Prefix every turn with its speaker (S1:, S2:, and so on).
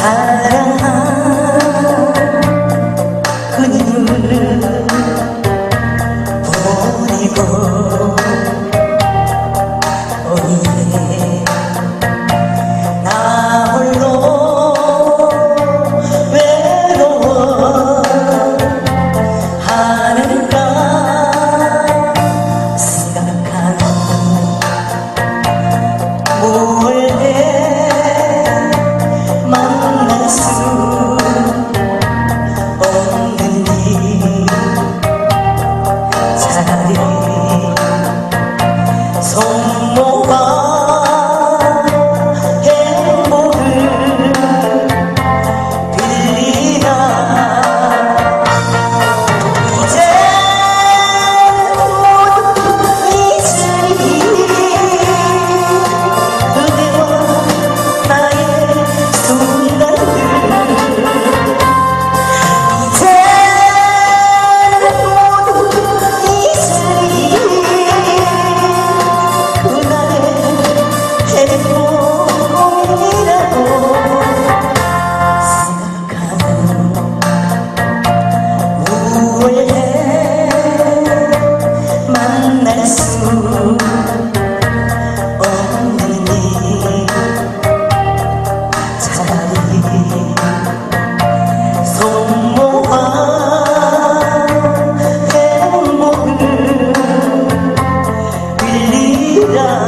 S1: I Yeah.